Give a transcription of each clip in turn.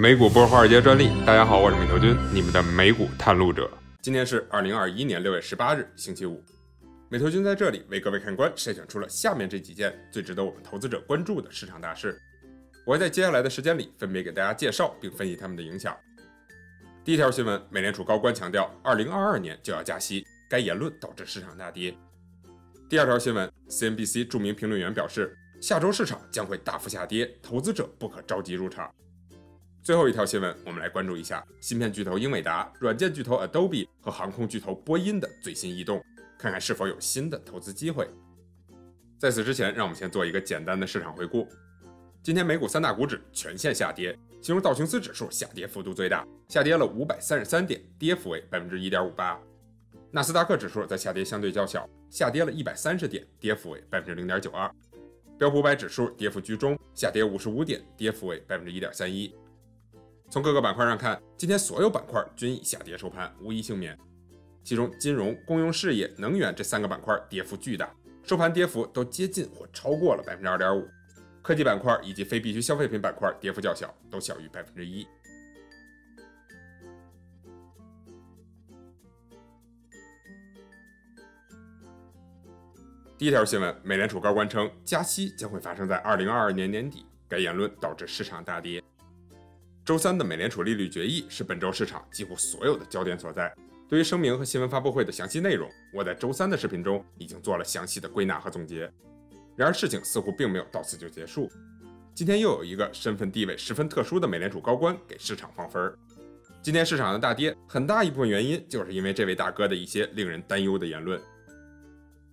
美股不是华尔街专利。大家好，我是美头君，你们的美股探路者。今天是二零二一年六月十八日，星期五。美头君在这里为各位看官筛选出了下面这几件最值得我们投资者关注的市场大事。我会在接下来的时间里分别给大家介绍并分析他们的影响。第一条新闻：美联储高官强调，二零二二年就要加息，该言论导致市场大跌。第二条新闻：CNBC 著名评论员表示，下周市场将会大幅下跌，投资者不可着急入场。最后一条新闻，我们来关注一下芯片巨头英伟达、软件巨头 Adobe 和航空巨头波音的最新异动，看看是否有新的投资机会。在此之前，让我们先做一个简单的市场回顾。今天美股三大股指全线下跌，其中道琼斯指数下跌幅度最大，下跌了五百三十三点，跌幅为百分之一点五八。纳斯达克指数在下跌相对较小，下跌了一百三十点，跌幅为百分之零点九二。标普五百指数跌幅居中，下跌五十五点，跌幅为百分之一点三一。从各个板块上看，今天所有板块均以下跌收盘，无一幸免。其中金融、公用事业、能源这三个板块跌幅巨大，收盘跌幅都接近或超过了百分之二点五。科技板块以及非必需消费品板块跌幅较小，都小于百分之一。第一条新闻，美联储高官称加息将会发生在二零二二年年底，该言论导致市场大跌。周三的美联储利率决议是本周市场几乎所有的焦点所在。对于声明和新闻发布会的详细内容，我在周三的视频中已经做了详细的归纳和总结。然而事情似乎并没有到此就结束，今天又有一个身份地位十分特殊的美联储高官给市场放分儿。今天市场的大跌，很大一部分原因就是因为这位大哥的一些令人担忧的言论。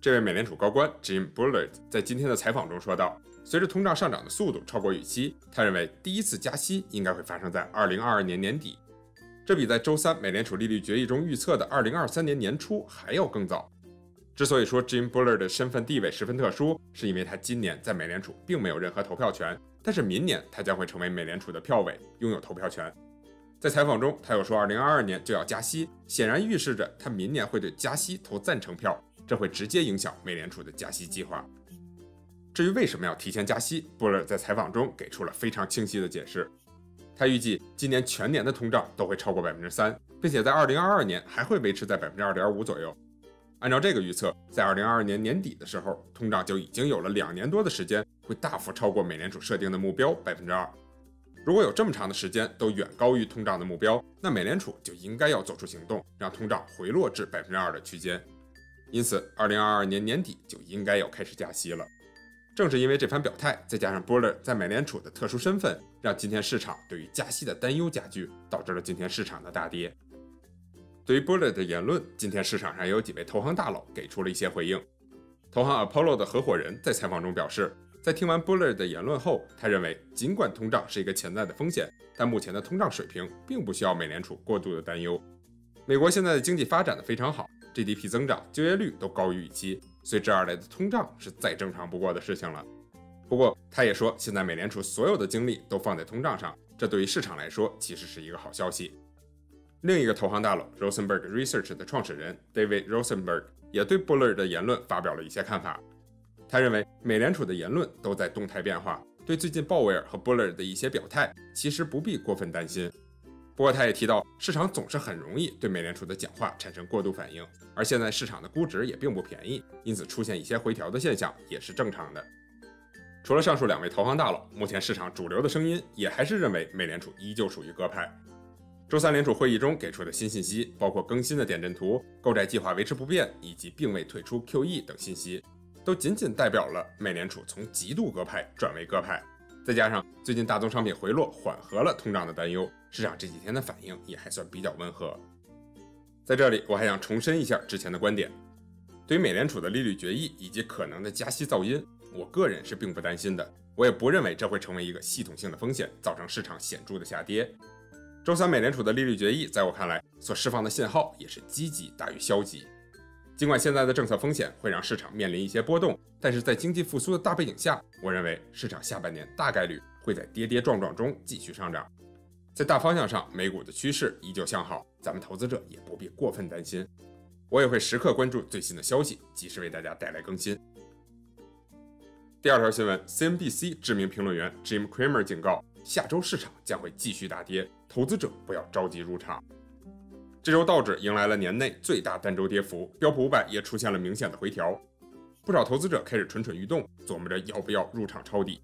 这位美联储高官 Jim Bullard 在今天的采访中说道：“随着通胀上涨的速度超过预期，他认为第一次加息应该会发生在2022年年底，这比在周三美联储利率决议中预测的2023年年初还要更早。”之所以说 Jim Bullard 的身份地位十分特殊，是因为他今年在美联储并没有任何投票权，但是明年他将会成为美联储的票委，拥有投票权。在采访中，他又说2022年就要加息，显然预示着他明年会对加息投赞成票。这会直接影响美联储的加息计划。至于为什么要提前加息，布勒在采访中给出了非常清晰的解释。他预计今年全年的通胀都会超过百分之三，并且在二零二二年还会维持在百分之二点五左右。按照这个预测，在二零二二年年底的时候，通胀就已经有了两年多的时间会大幅超过美联储设定的目标百分之二。如果有这么长的时间都远高于通胀的目标，那美联储就应该要做出行动，让通胀回落至百分之二的区间。因此，二零二二年年底就应该要开始加息了。正是因为这番表态，再加上 Buller 在美联储的特殊身份，让今天市场对于加息的担忧加剧，导致了今天市场的大跌。对于 Buller 的言论，今天市场上也有几位投行大佬给出了一些回应。投行 Apollo 的合伙人在采访中表示，在听完 Buller 的言论后，他认为尽管通胀是一个潜在的风险，但目前的通胀水平并不需要美联储过度的担忧。美国现在的经济发展的非常好。GDP 增长、就业率都高于预期，随之而来的通胀是再正常不过的事情了。不过，他也说，现在美联储所有的精力都放在通胀上，这对于市场来说其实是一个好消息。另一个投行大佬 Rosenberg Research 的创始人 David Rosenberg 也对 Buller 的言论发表了一些看法。他认为，美联储的言论都在动态变化，对最近鲍威尔和 Buller 的一些表态，其实不必过分担心。不过，他也提到，市场总是很容易对美联储的讲话产生过度反应，而现在市场的估值也并不便宜，因此出现一些回调的现象也是正常的。除了上述两位投行大佬，目前市场主流的声音也还是认为美联储依旧属于鸽派。周三联储会议中给出的新信息，包括更新的点阵图、购债计划维持不变以及并未退出 QE 等信息，都仅仅代表了美联储从极度鸽派转为鸽派。再加上最近大宗商品回落，缓和了通胀的担忧，市场这几天的反应也还算比较温和。在这里，我还想重申一下之前的观点：对于美联储的利率决议以及可能的加息噪音，我个人是并不担心的。我也不认为这会成为一个系统性的风险，造成市场显著的下跌。周三美联储的利率决议，在我看来所释放的信号也是积极大于消极。尽管现在的政策风险会让市场面临一些波动，但是在经济复苏的大背景下，我认为市场下半年大概率会在跌跌撞撞中继续上涨。在大方向上，美股的趋势依旧向好，咱们投资者也不必过分担心。我也会时刻关注最新的消息，及时为大家带来更新。第二条新闻，CNBC 知名评论员 Jim Cramer 警告，下周市场将会继续大跌，投资者不要着急入场。这周道指迎来了年内最大单周跌幅，标普五百也出现了明显的回调，不少投资者开始蠢蠢欲动，琢磨着要不要入场抄底。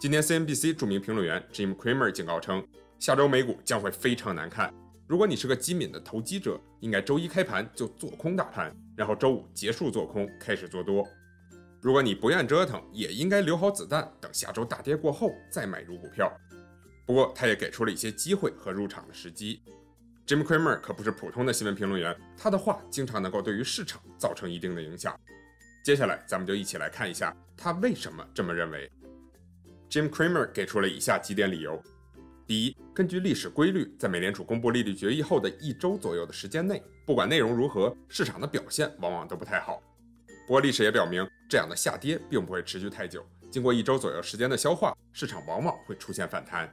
今天 CNBC 著名评论员 Jim Cramer 警告称，下周美股将会非常难看。如果你是个机敏的投机者，应该周一开盘就做空大盘，然后周五结束做空，开始做多。如果你不愿折腾，也应该留好子弹，等下周大跌过后再买入股票。不过，他也给出了一些机会和入场的时机。Jim Cramer 可不是普通的新闻评论员，他的话经常能够对于市场造成一定的影响。接下来，咱们就一起来看一下他为什么这么认为。Jim Cramer 给出了以下几点理由：第一，根据历史规律，在美联储公布利率决议后的一周左右的时间内，不管内容如何，市场的表现往往都不太好。不过，历史也表明，这样的下跌并不会持续太久。经过一周左右时间的消化，市场往往会出现反弹。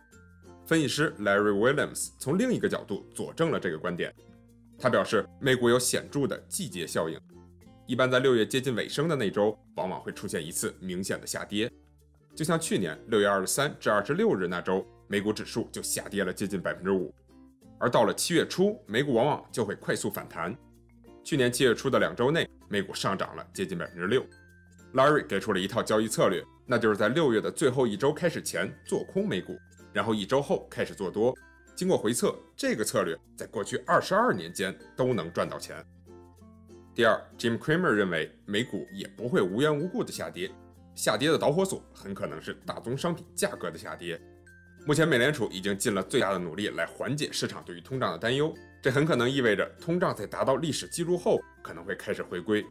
分析师 Larry Williams 从另一个角度佐证了这个观点。他表示，美股有显著的季节效应，一般在六月接近尾声的那周，往往会出现一次明显的下跌。就像去年六月二十三至二十六日那周，美股指数就下跌了接近百分之五。而到了七月初，美股往往就会快速反弹。去年七月初的两周内，美股上涨了接近百分之六。Larry 给出了一套交易策略，那就是在六月的最后一周开始前做空美股，然后一周后开始做多。经过回测，这个策略在过去二十二年间都能赚到钱。第二，Jim Cramer 认为美股也不会无缘无故的下跌，下跌的导火索很可能是大宗商品价格的下跌。目前美联储已经尽了最大的努力来缓解市场对于通胀的担忧。这很可能意味着通胀在达到历史记录后可能会开始回归，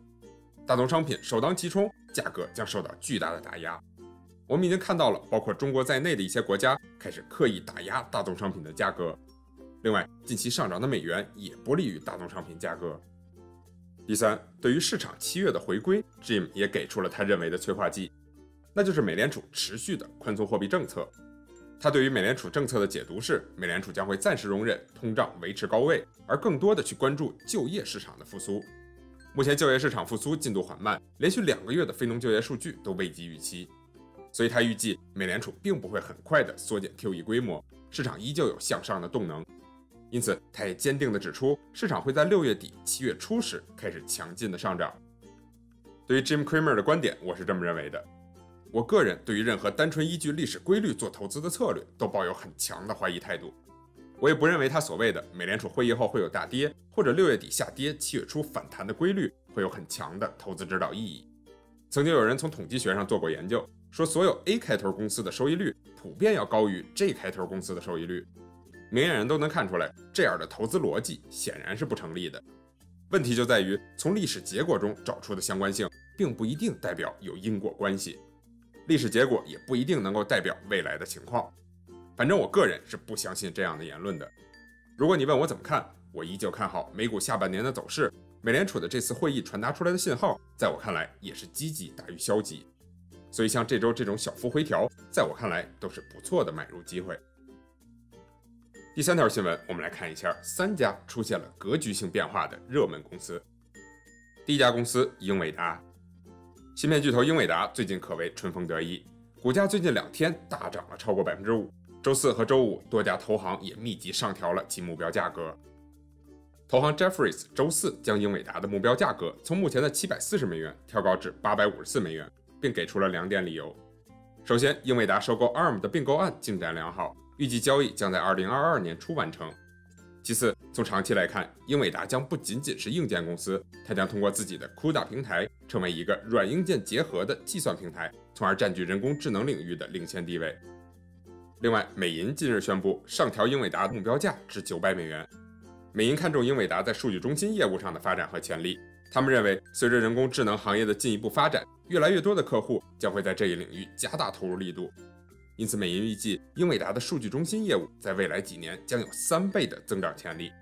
大宗商品首当其冲，价格将受到巨大的打压。我们已经看到了，包括中国在内的一些国家开始刻意打压大宗商品的价格。另外，近期上涨的美元也不利于大宗商品价格。第三，对于市场七月的回归，Jim 也给出了他认为的催化剂，那就是美联储持续的宽松货币政策。他对于美联储政策的解读是，美联储将会暂时容忍通胀维持高位，而更多的去关注就业市场的复苏。目前就业市场复苏进度缓慢，连续两个月的非农就业数据都未及预期，所以他预计美联储并不会很快的缩减 QE 规模，市场依旧有向上的动能。因此，他也坚定地指出，市场会在六月底、七月初时开始强劲的上涨。对于 Jim Cramer 的观点，我是这么认为的。我个人对于任何单纯依据历史规律做投资的策略都抱有很强的怀疑态度。我也不认为他所谓的美联储会议后会有大跌，或者六月底下跌、七月初反弹的规律会有很强的投资指导意义。曾经有人从统计学上做过研究，说所有 A 开头公司的收益率普遍要高于 J 开头公司的收益率。明眼人都能看出来，这样的投资逻辑显然是不成立的。问题就在于，从历史结果中找出的相关性，并不一定代表有因果关系。历史结果也不一定能够代表未来的情况，反正我个人是不相信这样的言论的。如果你问我怎么看，我依旧看好美股下半年的走势。美联储的这次会议传达出来的信号，在我看来也是积极大于消极。所以像这周这种小幅回调，在我看来都是不错的买入机会。第三条新闻，我们来看一下三家出现了格局性变化的热门公司。第一家公司英伟达。芯片巨头英伟达最近可谓春风得意，股价最近两天大涨了超过百分之五。周四和周五，多家投行也密集上调了其目标价格。投行 Jeffries 周四将英伟达的目标价格从目前的七百四十美元调高至八百五十四美元，并给出了两点理由。首先，英伟达收购 ARM 的并购案进展良好，预计交易将在二零二二年初完成。其次，从长期来看，英伟达将不仅仅是硬件公司，它将通过自己的 CUDA 平台，成为一个软硬件结合的计算平台，从而占据人工智能领域的领先地位。另外，美银近日宣布上调英伟达目标价至九百美元。美银看中英伟达在数据中心业务上的发展和潜力，他们认为，随着人工智能行业的进一步发展，越来越多的客户将会在这一领域加大投入力度。因此，美银预计英伟达的数据中心业务在未来几年将有三倍的增长潜力。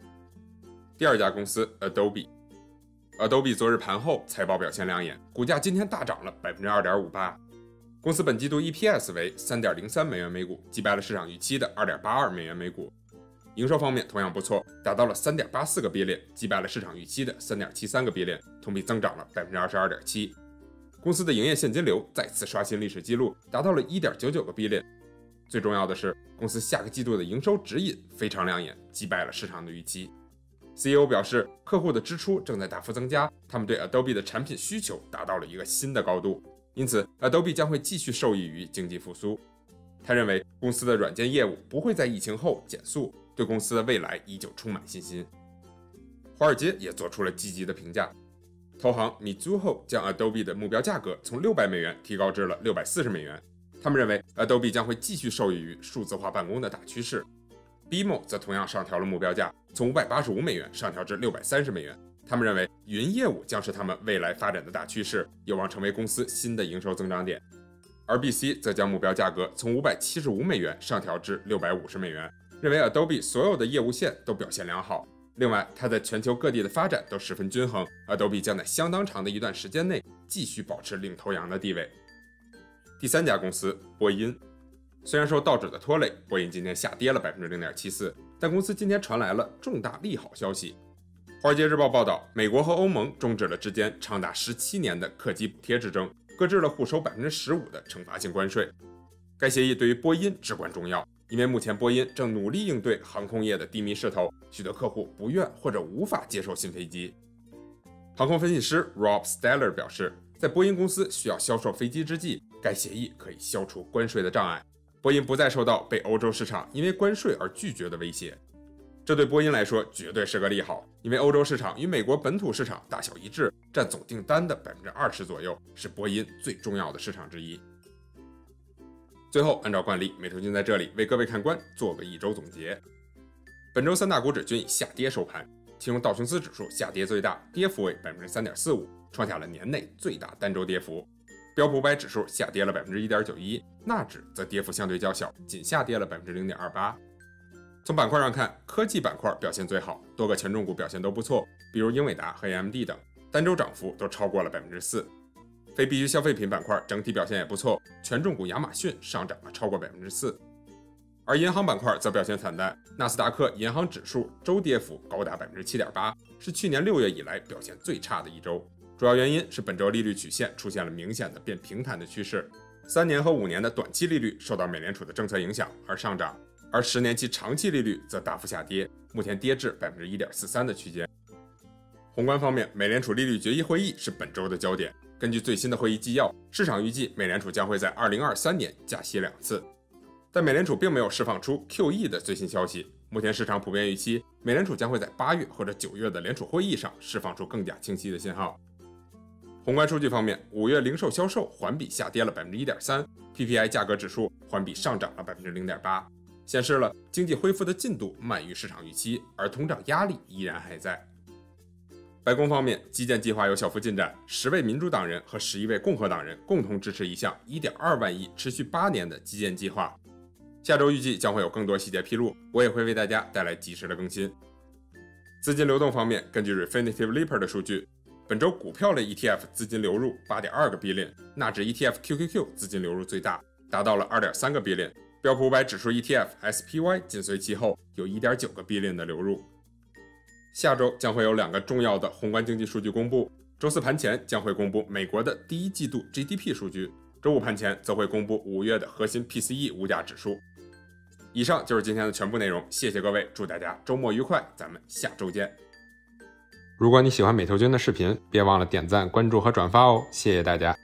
第二家公司 Adobe，Adobe 昨日盘后财报表现亮眼，股价今天大涨了百分之二点五八。公司本季度 EPS 为三点零三美元每股，击败了市场预期的二点八二美元每股。营收方面同样不错，达到了三点八四个 B 链击败了市场预期的三点七三个 B 链同比增长了百分之二十二点七。公司的营业现金流再次刷新历史记录，达到了1.99个 B 链。最重要的是，公司下个季度的营收指引非常亮眼，击败了市场的预期。CEO 表示，客户的支出正在大幅增加，他们对 Adobe 的产品需求达到了一个新的高度，因此 Adobe 将会继续受益于经济复苏。他认为公司的软件业务不会在疫情后减速，对公司的未来依旧充满信心。华尔街也做出了积极的评价，投行 Mizuho 将 Adobe 的目标价格从六百美元提高至了六百四十美元。他们认为 Adobe 将会继续受益于数字化办公的大趋势。BMO 则同样上调了目标价，从五百八十五美元上调至六百三十美元。他们认为云业务将是他们未来发展的大趋势，有望成为公司新的营收增长点。而 BC 则将目标价格从五百七十五美元上调至六百五十美元，认为 Adobe 所有的业务线都表现良好。另外，它在全球各地的发展都十分均衡，Adobe 将在相当长的一段时间内继续保持领头羊的地位。第三家公司波音，虽然受道指的拖累，波音今天下跌了百分之零点七四，但公司今天传来了重大利好消息。华尔街日报报道，美国和欧盟终止了之间长达十七年的客机补贴之争，搁置了互收百分之十五的惩罚性关税。该协议对于波音至关重要。因为目前波音正努力应对航空业的低迷势头，许多客户不愿或者无法接受新飞机。航空分析师 Rob Steller 表示，在波音公司需要销售飞机之际，该协议可以消除关税的障碍，波音不再受到被欧洲市场因为关税而拒绝的威胁。这对波音来说绝对是个利好，因为欧洲市场与美国本土市场大小一致，占总订单的百分之二十左右，是波音最重要的市场之一。最后，按照惯例，美图君在这里为各位看官做个一周总结。本周三大股指均以下跌收盘，其中道琼斯指数下跌最大，跌幅为百分之三点四五，创下了年内最大单周跌幅。标普五百指数下跌了百分之一点九一，纳指则跌幅相对较小，仅下跌了百分之零点二八。从板块上看，科技板块表现最好，多个权重股表现都不错，比如英伟达和 AMD 等，单周涨幅都超过了百分之四。非必需消费品板块整体表现也不错，权重股亚马逊上涨了超过百分之四，而银行板块则表现惨淡，纳斯达克银行指数周跌幅高达百分之七点八，是去年六月以来表现最差的一周。主要原因是本周利率曲线出现了明显的变平坦的趋势，三年和五年的短期利率受到美联储的政策影响而上涨，而十年期长期利率则大幅下跌，目前跌至百分之一点四三的区间。宏观方面，美联储利率决议会议是本周的焦点。根据最新的会议纪要，市场预计美联储将会在2023年加息两次，但美联储并没有释放出 QE 的最新消息。目前市场普遍预期，美联储将会在八月或者九月的联储会议上释放出更加清晰的信号。宏观数据方面，五月零售销售环比下跌了百分之一点三，PPI 价格指数环比上涨了百分之零点八，显示了经济恢复的进度慢于市场预期，而通胀压力依然还在。白宫方面，基建计划有小幅进展，十位民主党人和十一位共和党人共同支持一项1.2万亿、持续八年的基建计划。下周预计将会有更多细节披露，我也会为大家带来及时的更新。资金流动方面，根据 Refinitiv Lipper 的数据，本周股票类 ETF 资金流入8.2个 billion，纳指 ETF QQQ 资金流入最大，达到了2.3个 billion，标普五百指数 ETF SPY 紧随其后，有1.9个 billion 的流入。下周将会有两个重要的宏观经济数据公布。周四盘前将会公布美国的第一季度 GDP 数据，周五盘前则会公布五月的核心 PCE 物价指数。以上就是今天的全部内容，谢谢各位，祝大家周末愉快，咱们下周见。如果你喜欢美头君的视频，别忘了点赞、关注和转发哦，谢谢大家。